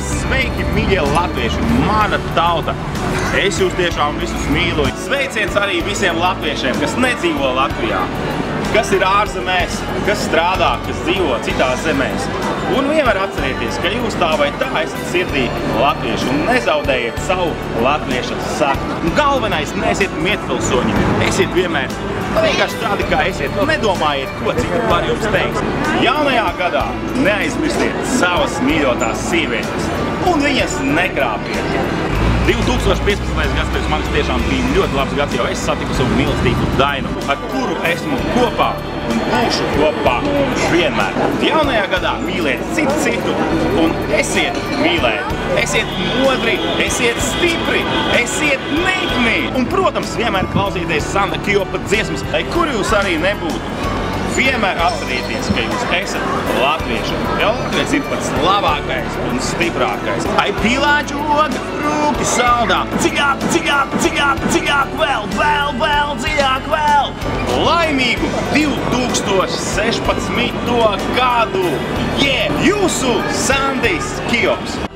Lai sveiki, mīļie latvieši, mana tauta! Es jūs tiešām visus mīlu. Sveiciens arī visiem latviešiem, kas nedzīvo Latvijā kas ir ārzemēs, kas strādā, kas dzīvo citās zemēs. Un vienmēr atcerieties, ka jūs tā vai tā esat sirdī latvieši un nezaudējiet savu latvieša sakni. Galvenais, neesiet mietpilsoņi, esiet vienmēr vienkārši tādi, kā esiet. Nedomājiet, ko citu par jums teiks. Jaunajā gadā neaizmirstiet savas mīļotās sievietes un viņas nekrāpiet. 2015. gads pēc manis tiešām bija ļoti labs gads, jo es satiku savu mīlestību Dainu, ar kuru esmu kopā un būšu kopā vienmēr. Jaunajā gadā mīliet citu citu un esiet mīlēti. Esiet modri, esiet stipri, esiet nikni. Un, protams, vienmēr klausīties Sanda Kjopa dziesmas, lai kur jūs arī nebūtu. Vienmēr atcerieties, ka jūs esat latvieši. Jo latvieks ir pats labākais un stiprākais. Ai pīlāģu oga, rūki saldā. Dziļāk, dziļāk, dziļāk, dziļāk vēl, vēl, vēl, dziļāk vēl. Laimīgu 2016. gadu! Yeah! Jūsu Sandijs Kijops!